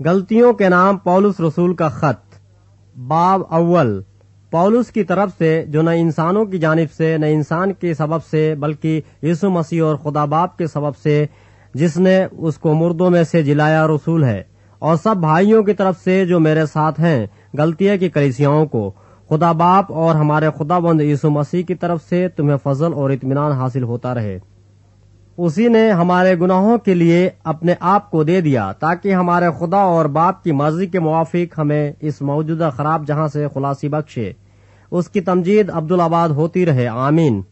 غلطیوں کے نام پولس رسول کا خط۔ باب اول۔ پولس کی طرف سے جو نہ انسانوں کی جانب سے، نہ انسان کے سبب سے، بلکہ یسو مسیح اور خدا باپ کے سبب سے جس نے اس کو مردوں میں سے جلایا رسول ہے۔ اور سب بھائیوں کی طرف سے جو میرے ساتھ ہیں، غلطیاں کی کلیسیاؤں کو۔ خدا باپ اور ہمارے خدا بند یسو مسیح کی طرف سے تمہیں فضل اور اطمینان حاصل ہوتا رہے۔ اسی نے ہمارے گناہوں کے لیے اپنے آپ کو دے دیا تاکہ ہمارے خدا اور باپ کی مرضی کے موافق ہمیں اس موجودہ خراب جہاں سے خلاصی بخشے۔ اس کی تمجید عبدالآباد ہوتی رہے۔ آمین۔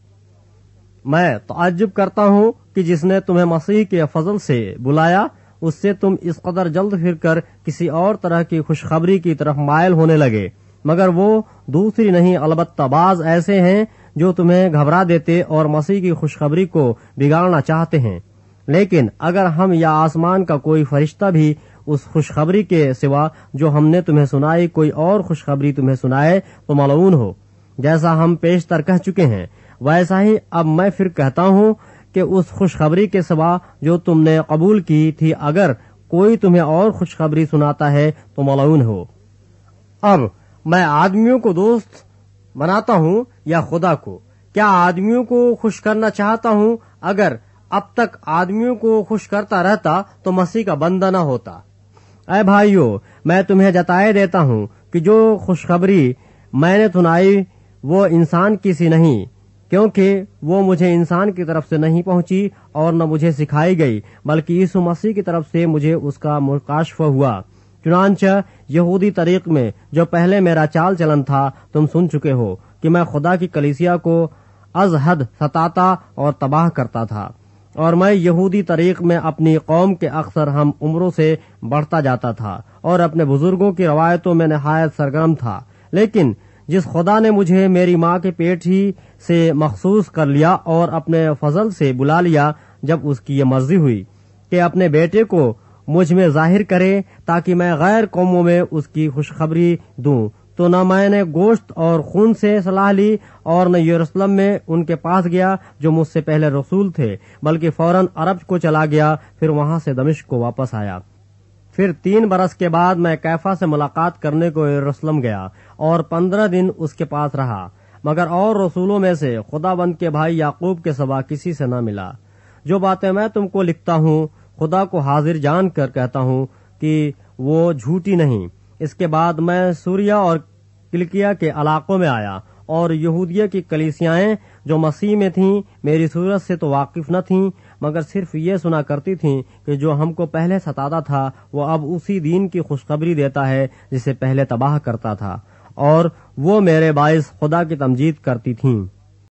میں تعجب کرتا ہوں کہ جس نے تمہیں مسیح کے فضل سے بلایا، اس سے تم اس قدر جلد پھر کر کسی اور طرح کی خوشخبری کی طرف مائل ہونے لگے۔ مگر وہ دوسری نہیں، البتہ بعض ایسے ہیں جو تمہیں گھبرا دیتے اور مسیح کی خوشخبری کو بگاڑنا چاہتے ہیں۔ لیکن اگر ہم یا آسمان کا کوئی فرشتہ بھی اس خوشخبری کے سوا جو ہم نے تمہیں سنائی، کوئی اور خوشخبری تمہیں سنائے، تو ملعون ہو۔ جیسا ہم پیشتر کہہ چکے ہیں، ویسا ہی اب میں پھر کہتا ہوں کہ اس خوشخبری کے سوا جو تم نے قبول کی تھی، اگر کوئی تمہیں اور خوشخبری سناتا ہے، تو ملعون ہو۔ اب میں آدمیوں کو دوست بناتا ہوں یا خدا کو۔ کیا آدمیوں کو خوش کرنا چاہتا ہوں؟ اگر اب تک آدمیوں کو خوش کرتا رہتا تو مسیح کا بندہ نہ ہوتا۔ اے بھائیو، میں تمہیں جتائے دیتا ہوں کہ جو خوشخبری میں نے سنائی وہ انسان کی سی نہیں، کیونکہ وہ مجھے انسان کی طرف سے نہیں پہنچی اور نہ مجھے سکھائی گئی، بلکہ یسو مسیح کی طرف سے مجھے اس کا مکاشف ہوا۔ چنانچہ یہودی طریق میں جو پہلے میرا چال چلن تھا، تم سن چکے ہو کہ میں خدا کی کلیسیا کو از حد ستاتا اور تباہ کرتا تھا، اور میں یہودی طریق میں اپنی قوم کے اکثر ہم عمروں سے بڑھتا جاتا تھا، اور اپنے بزرگوں کی روایتوں میں نہایت سرگرم تھا۔ لیکن جس خدا نے مجھے میری ماں کے پیٹ ہی سے مخصوص کر لیا اور اپنے فضل سے بلا لیا جب اس کی یہ مرضی ہوئی کہ اپنے بیٹے کو مجھ میں ظاہر کرے تاکہ میں غیر قوموں میں اس کی خوشخبری دوں۔ تو نہ میں نے گوشت اور خون سے صلاح لی اور نہ یروسلم میں ان کے پاس گیا جو مجھ سے پہلے رسول تھے، بلکہ فوراً عرب کو چلا گیا، پھر وہاں سے دمشق کو واپس آیا۔ پھر تین برس کے بعد میں کیفا سے ملاقات کرنے کو یروسلم گیا اور پندرہ دن اس کے پاس رہا۔ مگر اور رسولوں میں سے خدا بند کے بھائی یعقوب کے سوا کسی سے نہ ملا۔ جو باتیں میں تم کو لکھتا ہوں خدا کو حاضر جان کر کہتا ہوں کہ وہ جھوٹی نہیں۔ اس کے بعد میں سوریا اور کلکیا کے علاقوں میں آیا اور یہودیہ کی کلیسیاں جو مسیح میں تھیں، میری صورت سے تو واقف نہ تھیں، مگر صرف یہ سنا کرتی تھیں کہ جو ہم کو پہلے ستاتا تھا، وہ اب اسی دین کی خوشخبری دیتا ہے جسے پہلے تباہ کرتا تھا۔ اور وہ میرے باعث خدا کی تمجید کرتی تھیں۔